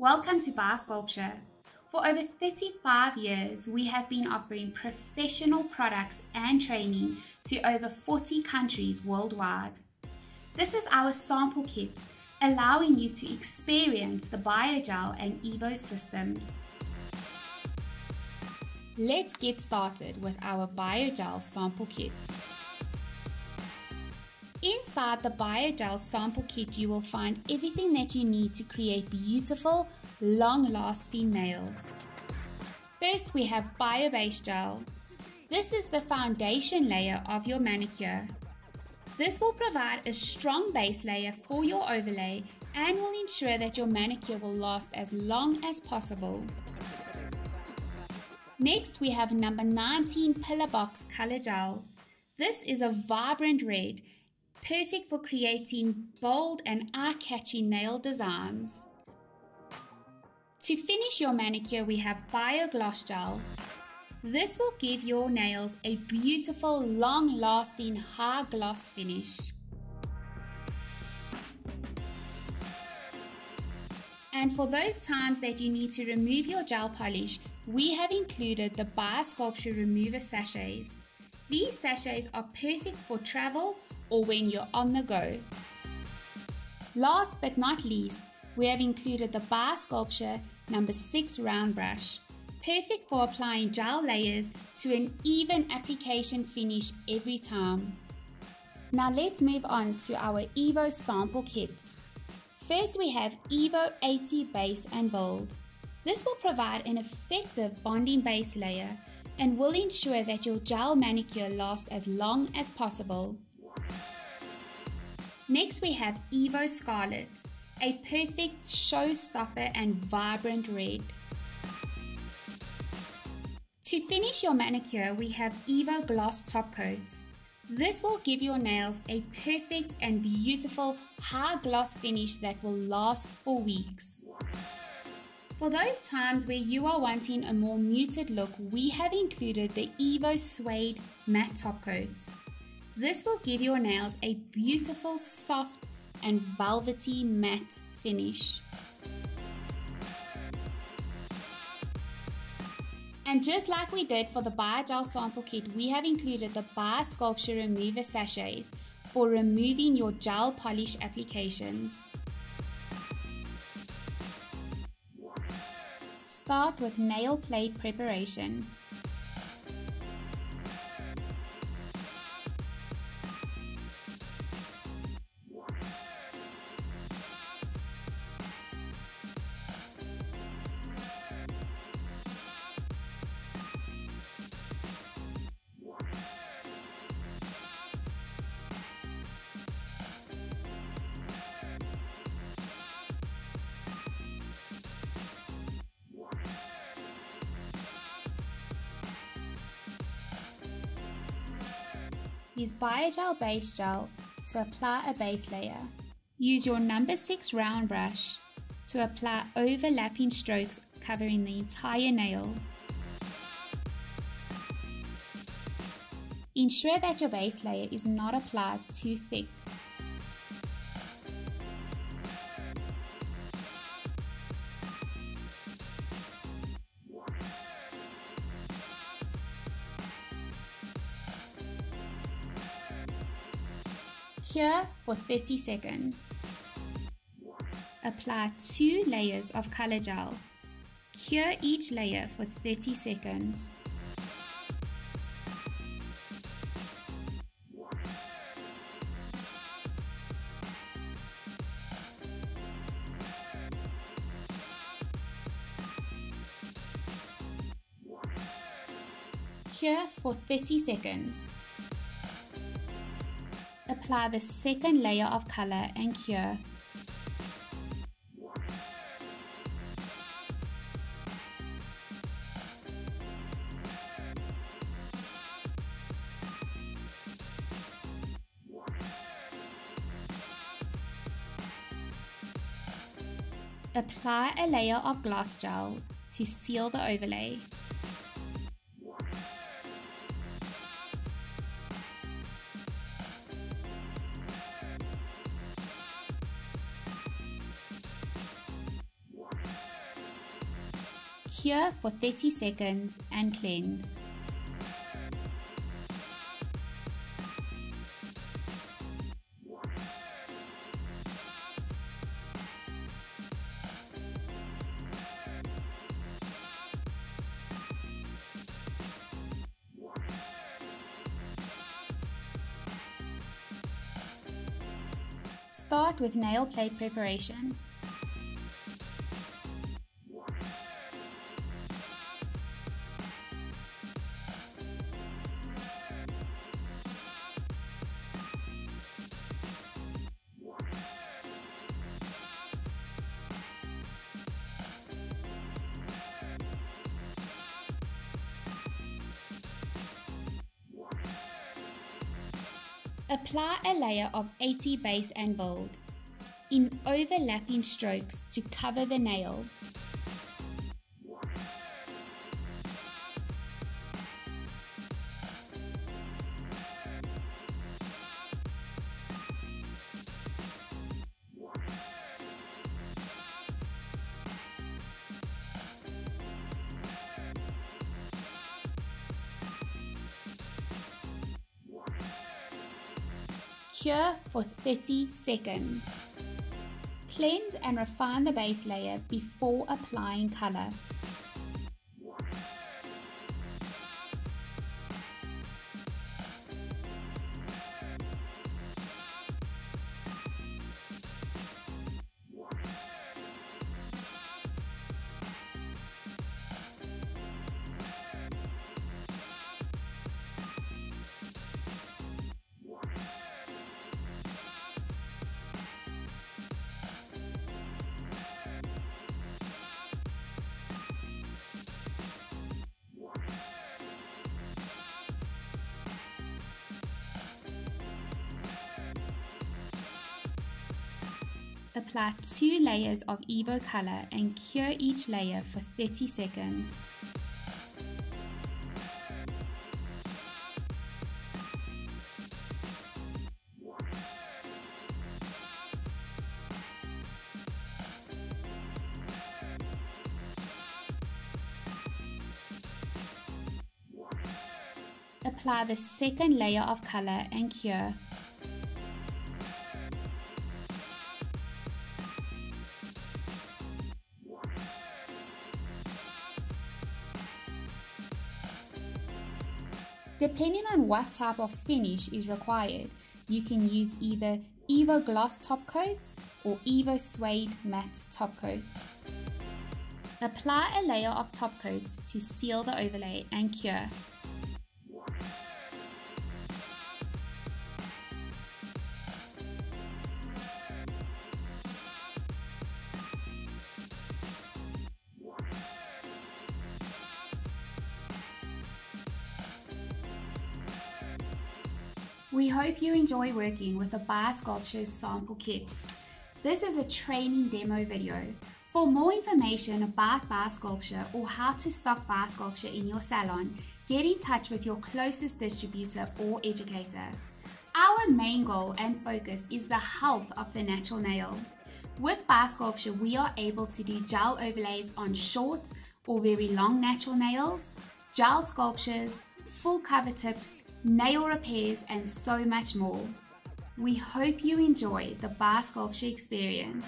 Welcome to Bio Sculpture. For over 35 years, we have been offering professional products and training to over 40 countries worldwide. This is our sample kit, allowing you to experience the Biogel and Evo systems. Let's get started with our Biogel sample kit. Inside the Biogel sample kit, you will find everything that you need to create beautiful, long-lasting nails. First, we have BioBase Gel. This is the foundation layer of your manicure. This will provide a strong base layer for your overlay and will ensure that your manicure will last as long as possible. Next, we have number 19 Pillar Box Color Gel. This is a vibrant red perfect for creating bold and eye-catching nail designs. To finish your manicure, we have BioGloss Gel. This will give your nails a beautiful, long-lasting, high gloss finish. And for those times that you need to remove your gel polish, we have included the Biosculpture Remover Sachets. These sachets are perfect for travel or when you're on the go. Last but not least, we have included the Bio Sculpture number 6 round brush, perfect for applying gel layers to an even application finish every time. Now let's move on to our Evo sample kits. First we have Evo 80 Base and Build. This will provide an effective bonding base layer and will ensure that your gel manicure lasts as long as possible. Next we have Evo Scarlet, a perfect showstopper and vibrant red. To finish your manicure, we have Evo Gloss Top Coat. This will give your nails a perfect and beautiful high gloss finish that will last for weeks. For those times where you are wanting a more muted look, we have included the Evo Suede Matte Top Coat. This will give your nails a beautiful, soft and velvety matte finish. And just like we did for the Biogel sample kit, we have included the Biosculpture Remover Sachets for removing your gel polish applications. Start with nail plate preparation. Use Biogel Base Gel to apply a base layer. Use your number 6 round brush to apply overlapping strokes covering the entire nail. Ensure that your base layer is not applied too thick. Cure for 30 seconds. Apply two layers of color gel. Cure each layer for 30 seconds. Cure for 30 seconds. Apply the second layer of color and cure. Apply a layer of gloss gel to seal the overlay. Cure for 30 seconds and cleanse. Start with nail plate preparation. Apply a layer of 80 base and bold in overlapping strokes to cover the nail. Cure for 30 seconds. Cleanse and refine the base layer before applying colour. Apply two layers of Evo Color and cure each layer for 30 seconds. Apply the second layer of color and cure. Depending on what type of finish is required, you can use either Evo Gloss top coats or Evo Suede matte top coats. Apply a layer of top coat to seal the overlay and cure. We hope you enjoy working with the Biosculptures sample kits. This is a training demo video. For more information about Biosculpture or how to stock Biosculpture in your salon, get in touch with your closest distributor or educator. Our main goal and focus is the health of the natural nail. With Biosculpture, we are able to do gel overlays on short or very long natural nails, gel sculptures, full cover tips, nail repairs, and so much more. We hope you enjoy the Biosculpture experience.